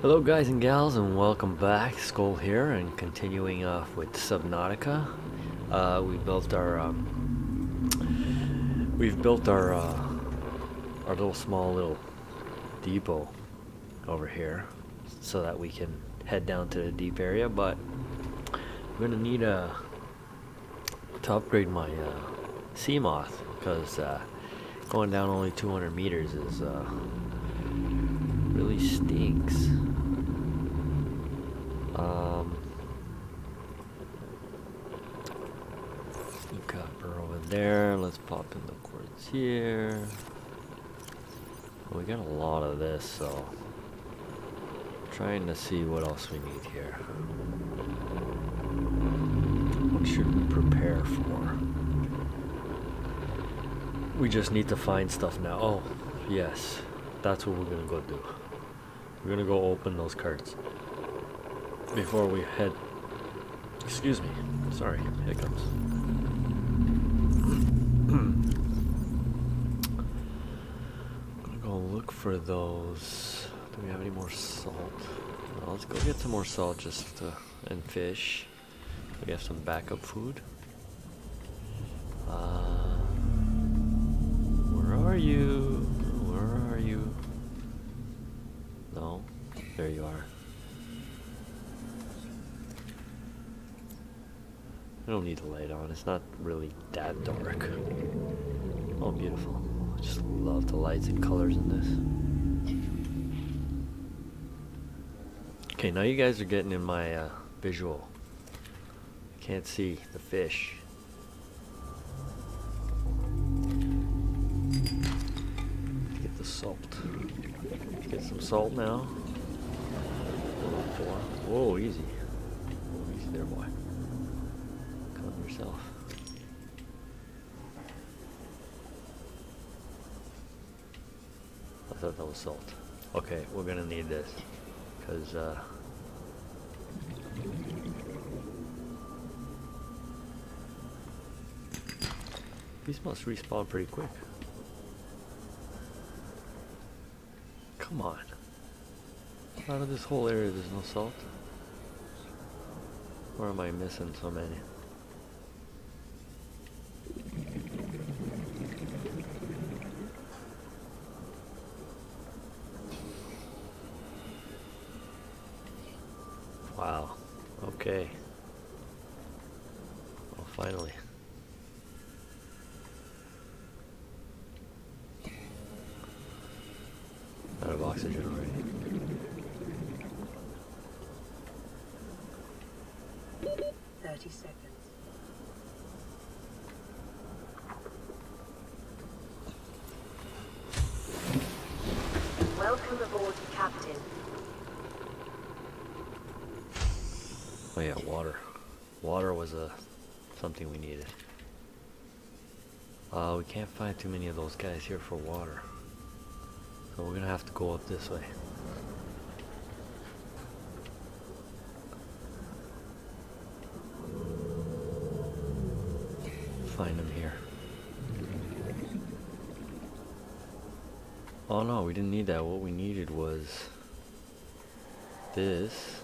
Hello guys and gals and welcome back, Skoal here and continuing off with Subnautica. Uh, we built our, um, we've built our, uh, our little small little depot over here so that we can head down to the deep area but I'm gonna need a, to upgrade my uh, Seamoth because uh, going down only 200 meters is uh, really stinks. Um, we got over there. Let's pop in the quartz here. We got a lot of this, so trying to see what else we need here. What should we prepare for? We just need to find stuff now. Oh, yes. That's what we're gonna go do. We're gonna go open those carts before we head. Excuse me. Sorry, hiccups. gonna go look for those. Do we have any more salt? Well, let's go get some more salt just to, and fish. We have some backup food. Uh, where are you? Where are you? No, there you are. I don't need the light on. It's not really that dark. Oh, beautiful. I just love the lights and colors in this. Okay, now you guys are getting in my uh, visual. I can't see the fish. Get the salt. Get some salt now. Whoa, easy. Easy there, boy. I thought that was salt. Okay, we're gonna need this. Because, uh... These must respawn pretty quick. Come on. Out of this whole area there's no salt? Or am I missing so many? Wow. Okay. Well, finally. Out of oxygen already. Thirty seconds. Welcome aboard, Captain. Oh yeah, water. Water was a something we needed. Uh, we can't find too many of those guys here for water. So we're gonna have to go up this way. Find them here. Oh no, we didn't need that. What we needed was this.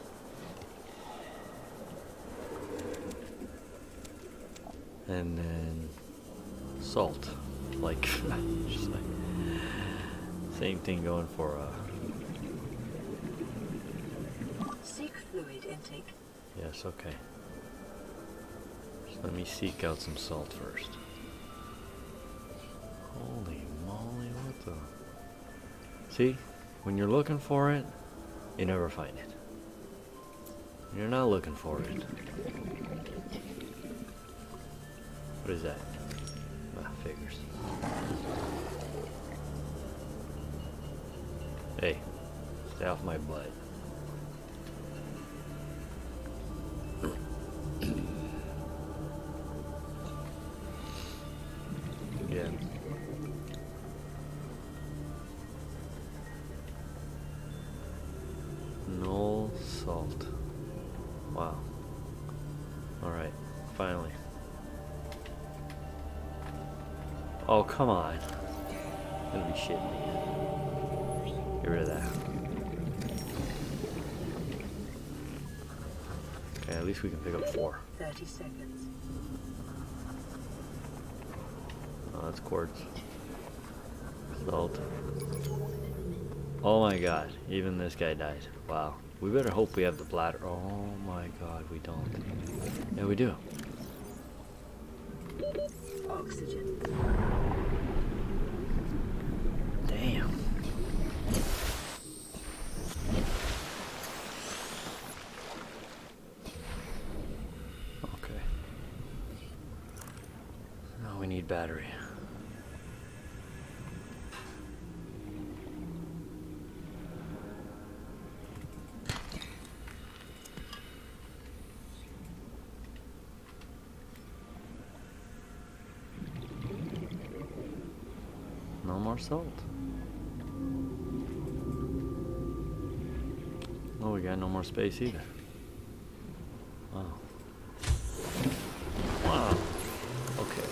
And then salt. Like, just like, same thing going for, uh, Seek fluid intake. yes, okay. Let me seek out some salt first. Holy moly, what the? See, when you're looking for it, you never find it. You're not looking for it. What is that? My figures. Hey, stay off my butt. yeah. No salt. Wow. Alright, finally. Oh, come on. Gonna be shitting me. Get rid of that. Okay, at least we can pick up four. 30 seconds. Oh, that's quartz. Salt. Oh my god, even this guy died. Wow. We better hope we have the bladder. Oh my god, we don't. Yeah, we do. Oxygen. Damn. Okay. Now we need battery. No more salt. Oh, we got no more space either. Wow. Wow. Okay.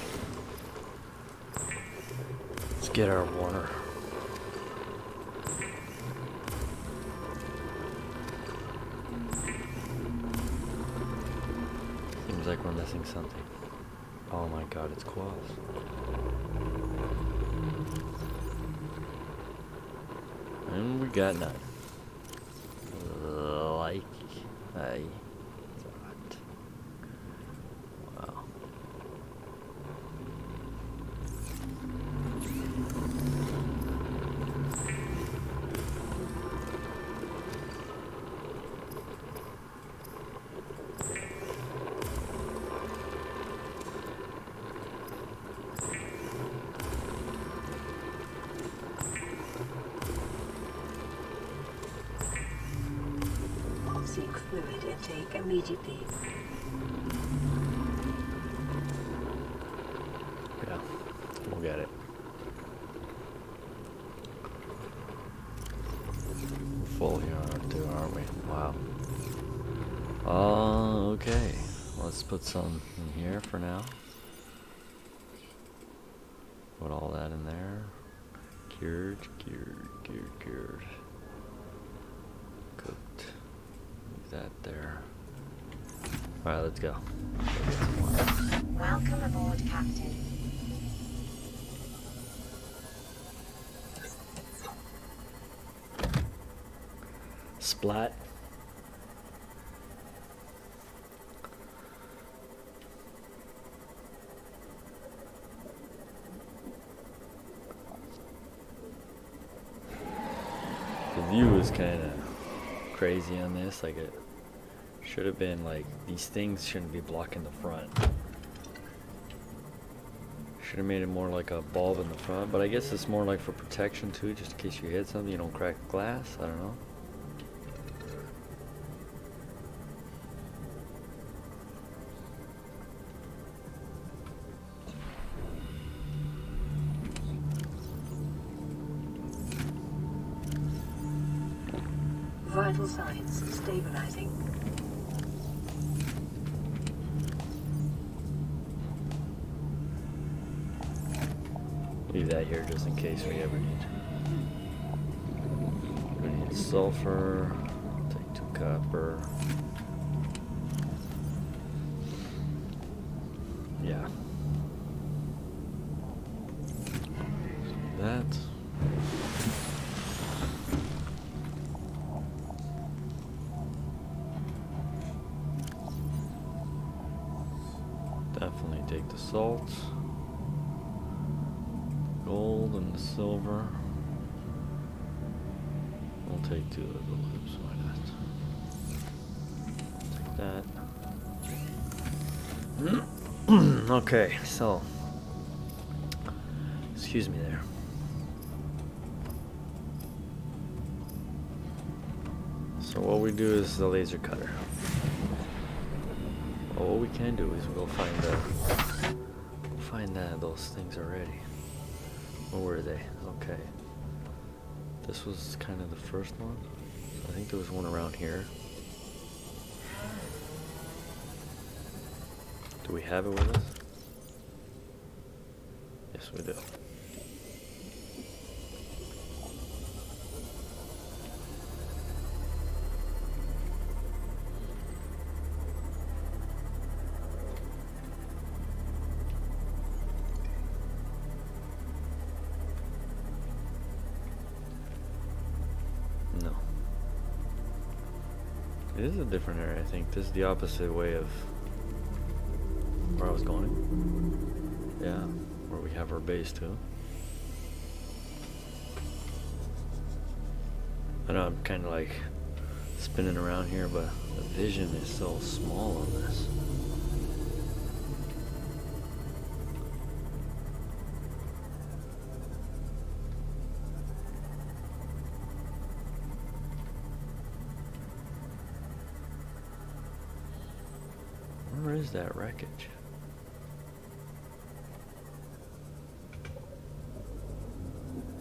Let's get our water. Got none. Yeah, we'll get it. We're full here too, aren't we? Wow. Uh, okay. Let's put some in here for now. Put all that in there. Cured, cured, cured, cured. Cooked. Leave that there. Alright, let's go. Welcome aboard, Captain. Splat. The view is kind of crazy on this. Like it should have been like these things shouldn't be blocking the front. Should have made it more like a bulb in the front, but I guess it's more like for protection too, just in case you hit something, you don't crack glass. I don't know. Vital signs stabilizing. Leave that here just in case we ever need. We need sulfur. Take two copper. Okay, so excuse me there. So what we do is the laser cutter. Well, what we can do is we'll find the find that those things already. Where were they? Okay. This was kind of the first one. I think there was one around here. Do we have it with us? Yes, we do. No. It is a different area, I think. This is the opposite way of where I was going. We have our base too. I know I'm kind of like spinning around here, but the vision is so small on this. Where is that wreckage?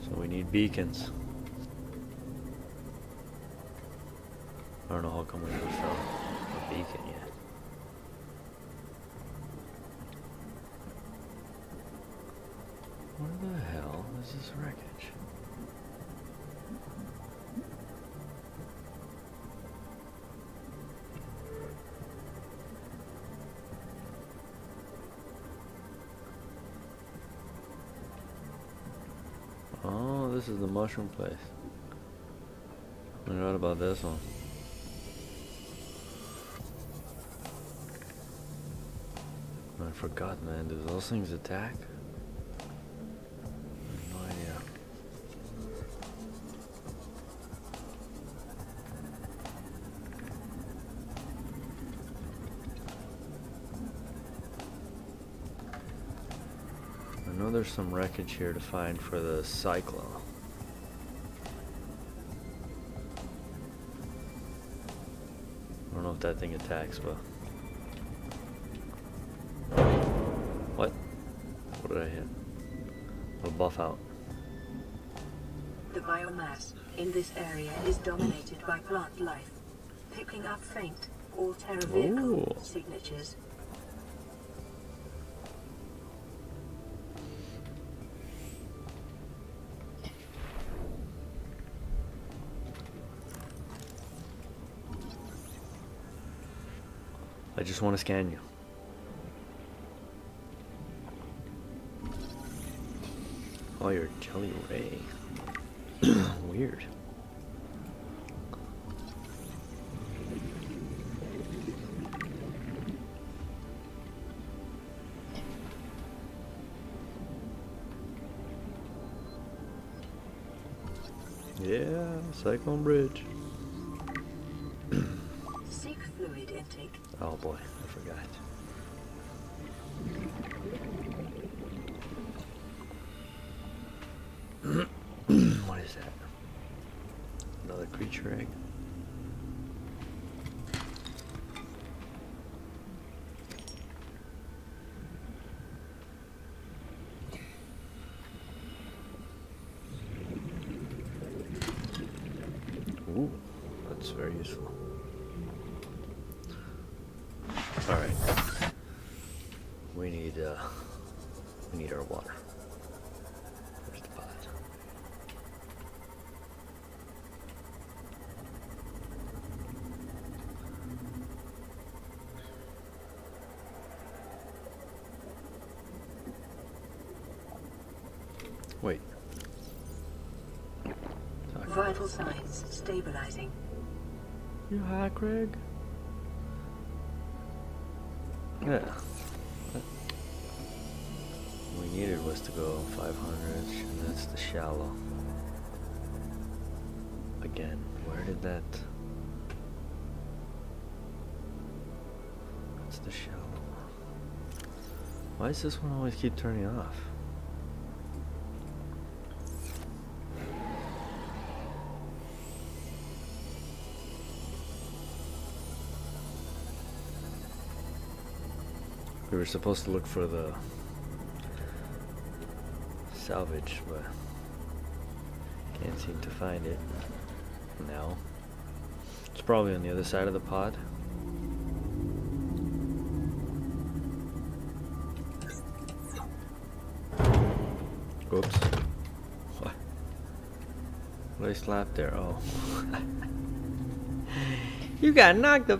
So we need beacons. I don't know how come we haven't found a beacon yet. Where the hell is this wreckage? Is the mushroom place. I forgot about this one. I forgot, man. Do those things attack? No idea. I know there's some wreckage here to find for the Cyclops. Don't know if that thing attacks, but what? What did I hit? A buff out. The biomass in this area is dominated by plant life, picking up faint Alterra vehicle Ooh. signatures. Just want to scan you. Oh, you're Jelly Ray. Weird. Yeah, Cyclops Bridge. Oh boy, I forgot. what is that? Another creature egg? Ooh, that's very useful. All right. We need uh, we need our water. Where's the pot? Wait. Talk. Vital signs stabilizing. You high, Craig? Yeah. What we needed was to go 500, and that's the shallow. Again, where did that... That's the shallow. Why does this one always keep turning off? Were supposed to look for the salvage, but can't seem to find it now. It's probably on the other side of the pod. Whoops. What? What I slap there? Oh. you got knocked the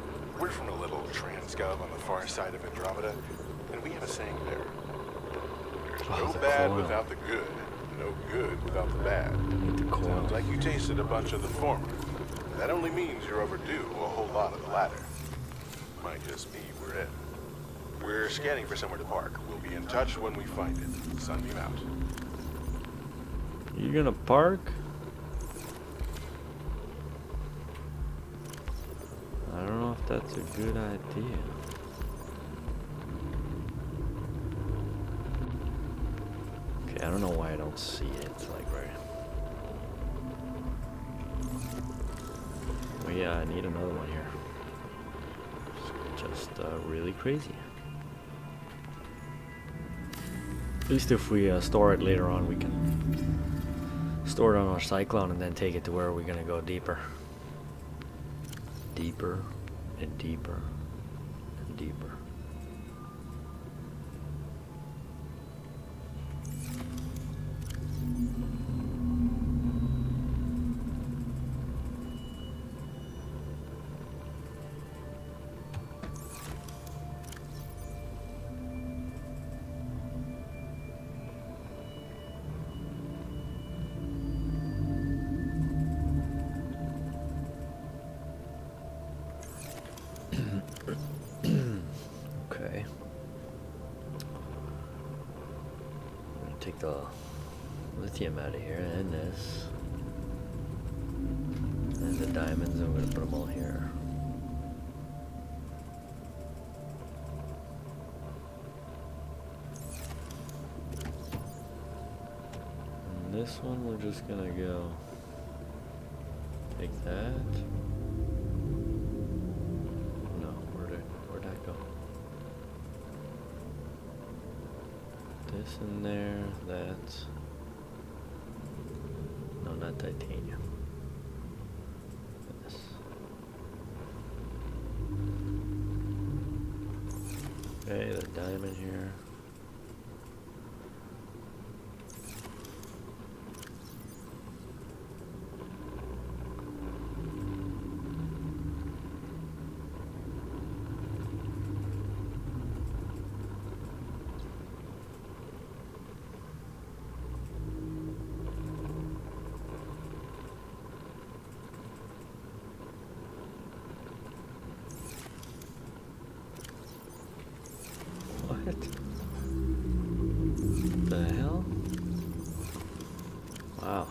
We're from a little transgov on the far side of Andromeda, and we have a saying there. There's Oh, no bad without the good, no good without the bad. Sounds like you tasted a bunch of the former. That only means you're overdue a whole lot of the latter. Might just be we're in. We're scanning for somewhere to park. We'll be in touch when we find it. Sunbeam out. You gonna park? I don't know if that's a good idea. Okay, I don't know why I don't see it. It's like right. Well, yeah, I need another one here. Just uh, really crazy. At least if we uh, store it later on, we can store it on our Cyclops and then take it to where we're gonna go deeper. Deeper and deeper and deeper. The lithium out of here and this. And the diamonds, I'm gonna put them all here. And this one, we're just gonna go take that. This in there, that. No, not titanium. Okay, the diamond here. What? The hell? Wow.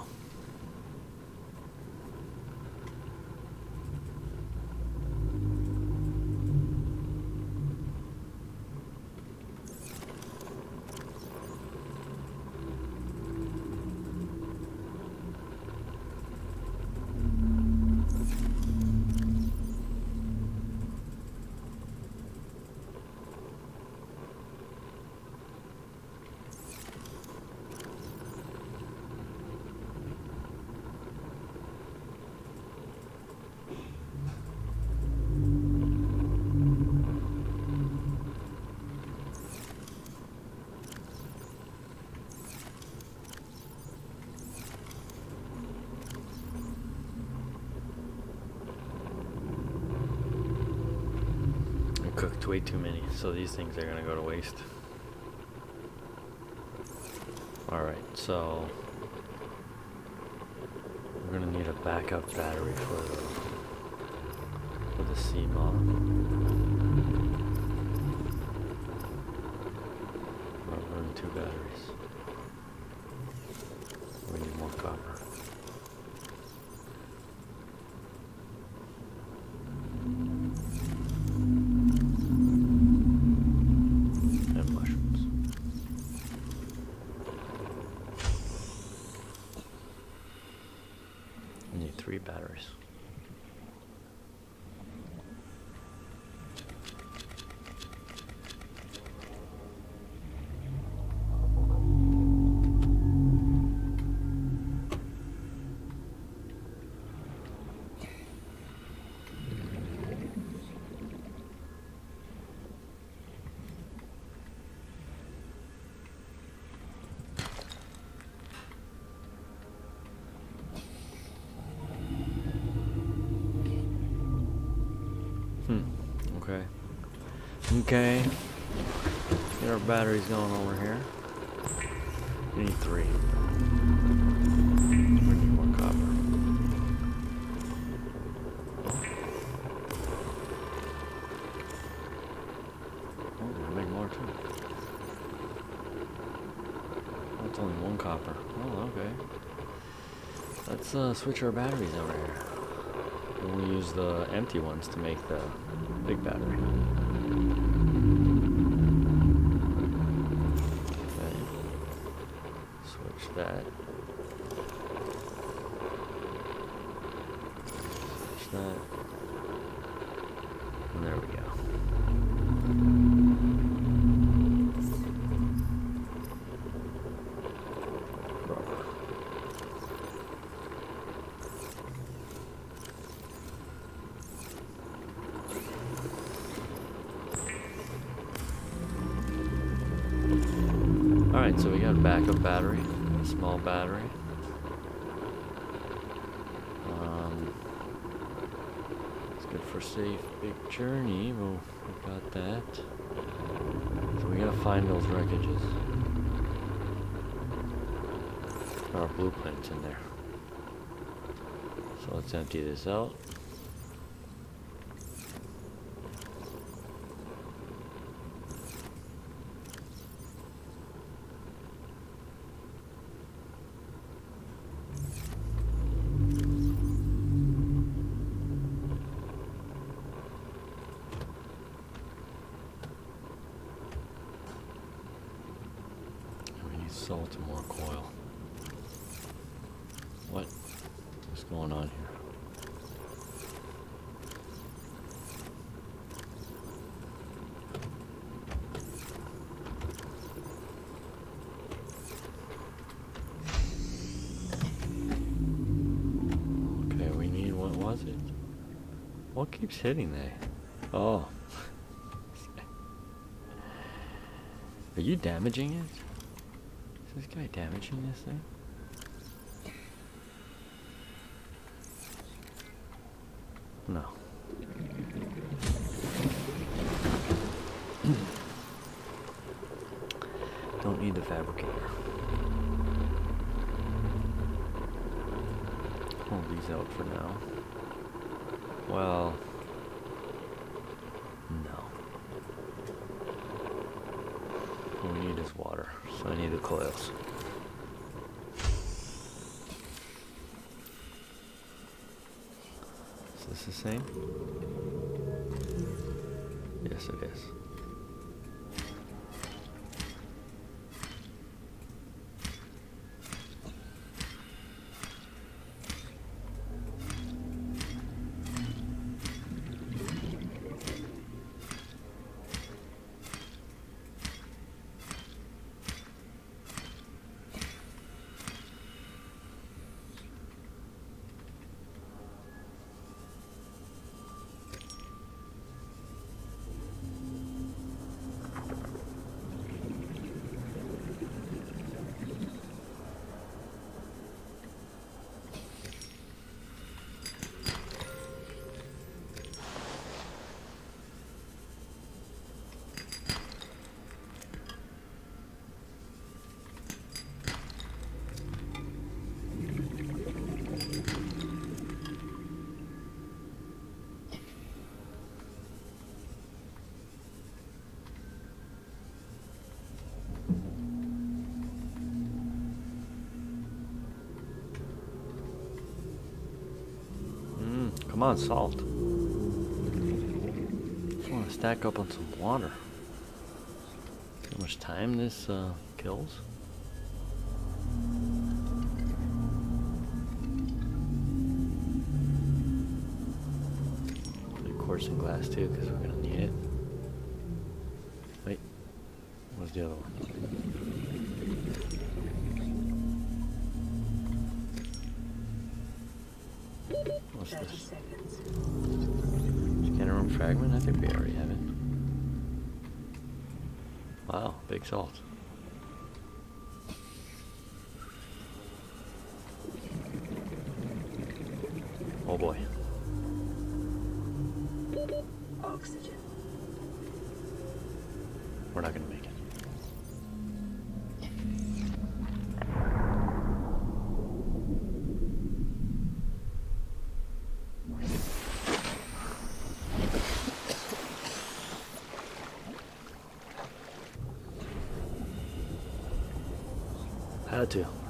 I cooked way too many, so these things are gonna go to waste. Alright, so we're gonna need a backup battery for the for the Seamoth. I'll run two batteries. We need more copper. And mushrooms. I need three batteries. Okay. Okay. Get our batteries going over here. We need three. We need more copper. Oh, we make more too. That's only one copper. Oh, okay. Let's uh, switch our batteries over here. We'll use the empty ones to make the big battery. Okay. Switch that. Switch that. And there we go. Rubber. Alright, so we got a backup battery, a small battery. Um, it's good for safe big journey. Well, we got that. So we gotta find those wreckages. Are blueprints in there. So let's empty this out. And we need salt and more coil. What is going on here? Okay, we need, what was it? What keeps hitting there? Oh. Are you damaging it? Is this guy damaging this thing? No. Don't need the fabricator. Hold these out for now. Well, no. All we need is water, so I need the coils. Is this the same? Yes, is. Come on, salt. Just want to stack up on some water. See how much time this uh, kills? Quartz glass too, because we're gonna need it. Wait, what's the other one? What's this? Fragment? I think we already have it. Wow, big salt.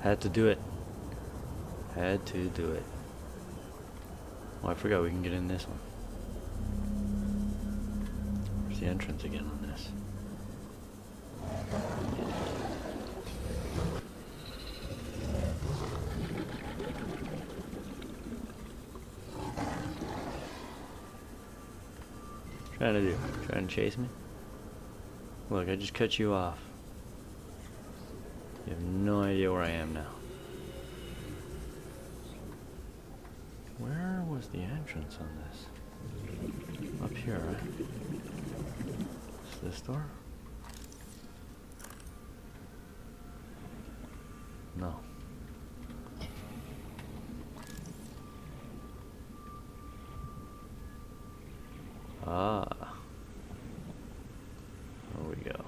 Had to. Do it. Had to do it. Oh, I forgot we can get in this one. Where's the entrance again on this? Trying to do? Trying to chase me? Look, I just cut you off. You have no idea where I am now. Where was the entrance on this? Up here, right? Is this door? No. Ah. There we go.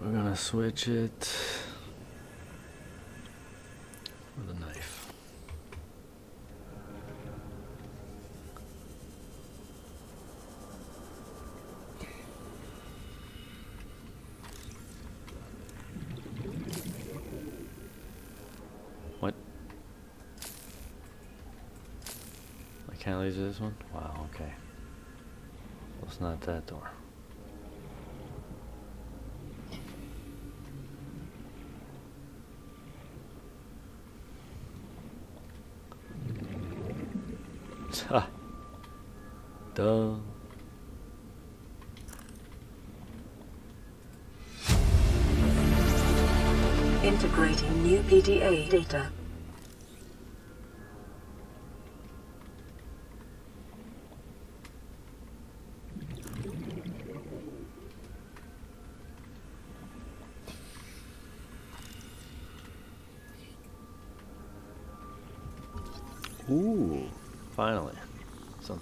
We're gonna switch it with a knife. What? I can't leave this one? Wow, okay. Well, it's not that door. Ah. Ha. Duh. Integrating new PDA data.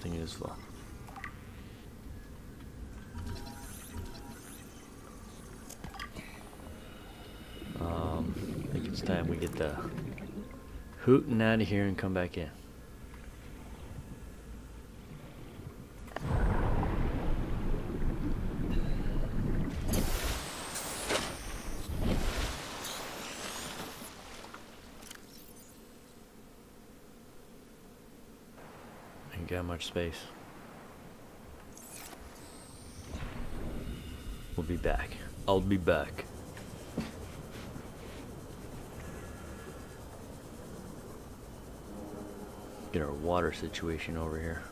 Something useful. Um, I think it's time we get the hooting out of here and come back in. Got much space. We'll be back. I'll be back. Get our water situation over here.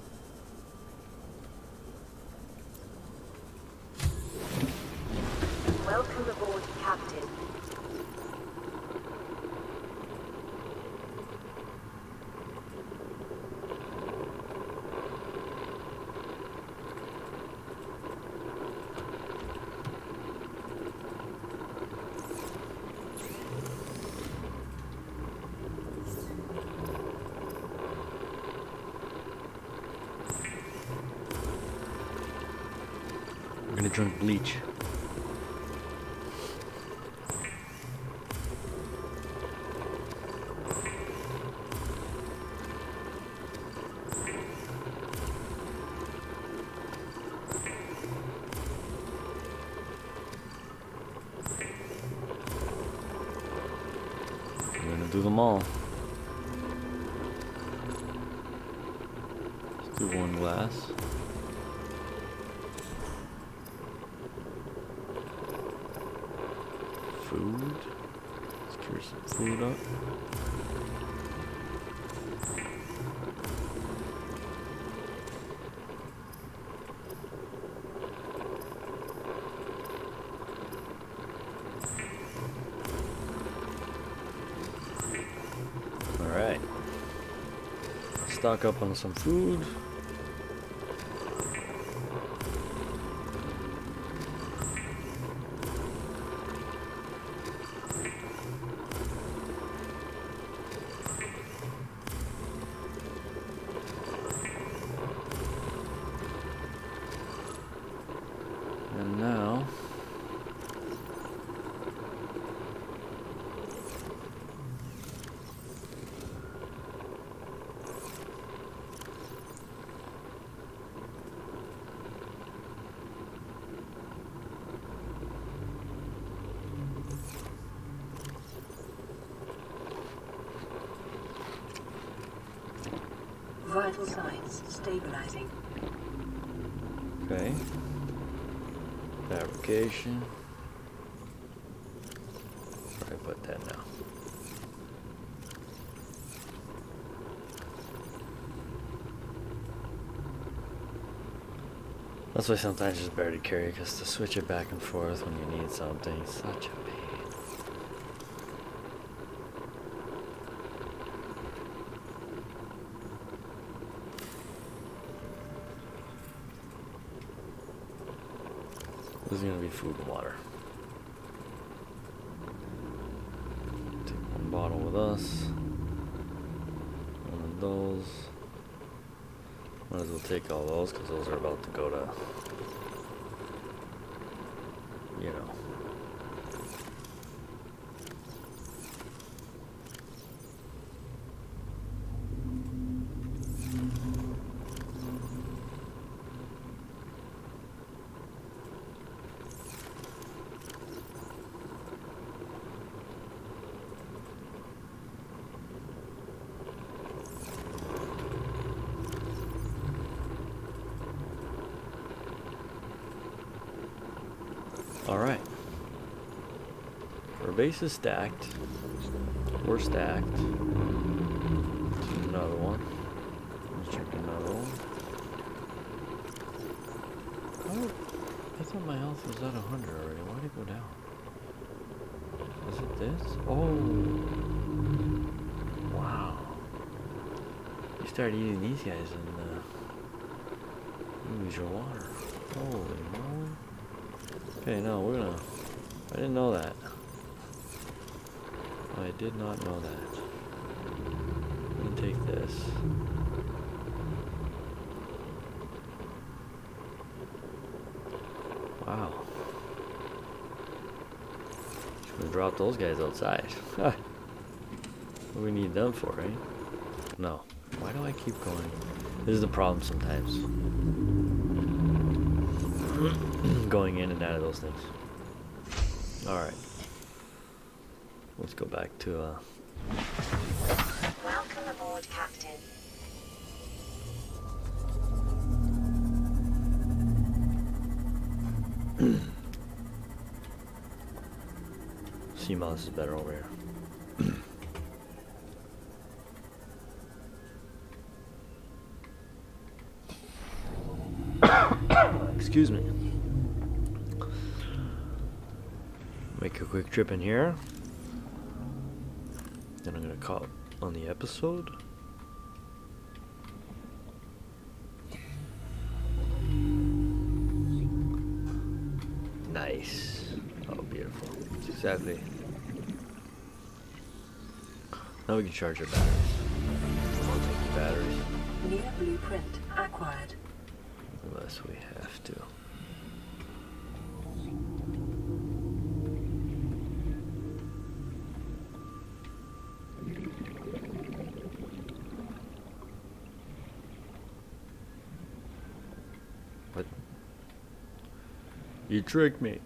Welcome aboard, Captain. We're We're gonna do them all. Let's do one glass. Food. Let's cure some food up. Alright. Stock up on some food. Vital signs stabilizing. Okay. Fabrication. I put that now? That's why sometimes it's better to carry because to switch it back and forth when you need something, such a pain. Is gonna be food and water. Take one bottle with us. One of those. Might as well take all those because those are about to go to, you know. All right. Our base is stacked. We're stacked. Another one. Let's check another one. Oh, I thought my health was at 100 already. Why'd it go down? Is it this? Oh. Wow. You start eating these guys and uh, you lose your water. Holy moly. Okay, no, we're gonna. I didn't know that. I did not know that. Let me take this. Wow. Just gonna drop those guys outside. what do we need them for, right? No. Why do I keep going? This is the problem sometimes. going in and out of those things. Alright. Let's go back to, uh... Welcome aboard, Captain. Seamoth is better over here. Excuse me. Make a quick trip in here. Then I'm gonna call it on the episode. Nice. Oh, beautiful. It's exactly. Now we can charge our batteries. More tanky batteries. New blueprint acquired. Unless we have to. What? You tricked me.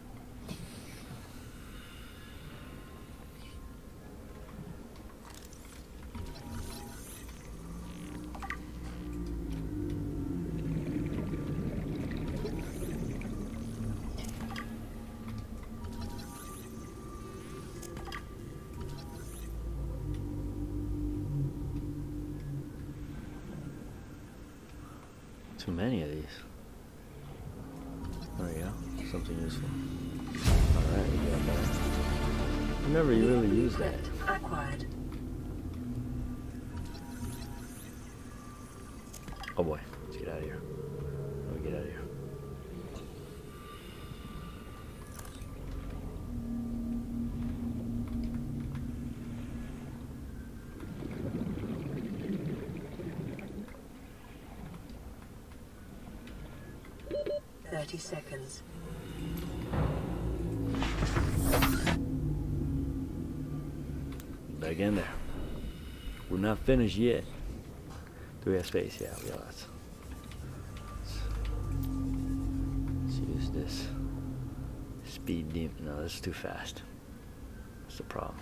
30 seconds. Back in there. We're not finished yet. Do we have space? Yeah, we have lots. Let's, let's use this speed demon. No, that's too fast. That's the problem.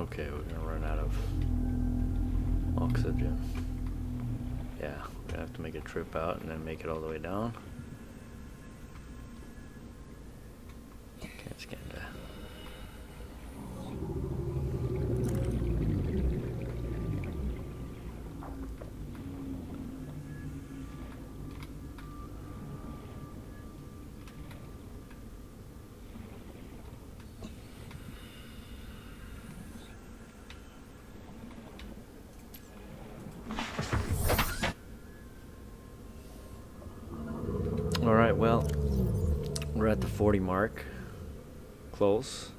Okay, we're gonna run out of oxygen. Yeah, we're gonna have to make a trip out and then make it all the way down. Can't scan that. All right, well, we're at the 40 mark. Close.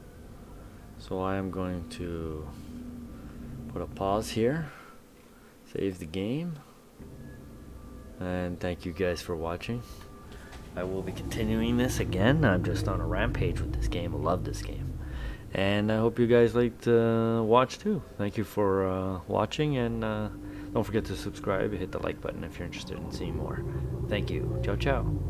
So I am going to put a pause here, save the game, and thank you guys for watching. I will be continuing this again. I'm just on a rampage with this game. I love this game. And I hope you guys liked uh, watch too. Thank you for uh, watching, and uh, don't forget to subscribe. Hit the like button if you're interested in seeing more. Thank you. Ciao, ciao.